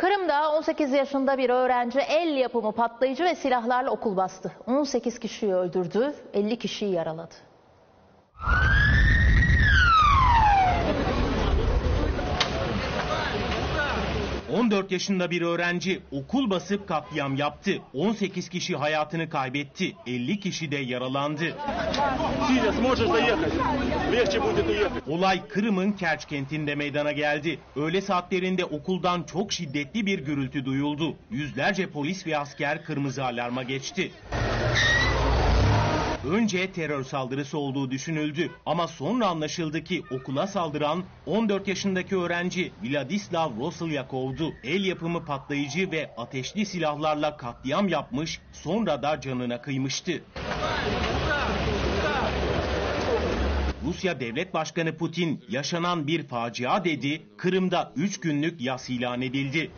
Kırım'da 18 yaşında bir öğrenci el yapımı patlayıcı ve silahlarla okul bastı. 18 kişiyi öldürdü, 50 kişiyi yaraladı. — 14 yaşında bir öğrenci okul basıp katliam yaptı. 18 kişi hayatını kaybetti. 50 kişi de yaralandı. Olay Kırım'ın Kerç kentinde meydana geldi. Öğle saatlerinde okuldan çok şiddetli bir gürültü duyuldu. Yüzlerce polis ve asker kırmızı alarma geçti. Önce terör saldırısı olduğu düşünüldü ama sonra anlaşıldı ki okula saldıran 14 yaşındaki öğrenci Vladislav Roselyakov'du. El yapımı patlayıcı ve ateşli silahlarla katliam yapmış, sonra da canına kıymıştı. Rusya Devlet Başkanı Putin yaşanan bir facia dedi, Kırım'da 3 günlük yas ilan edildi.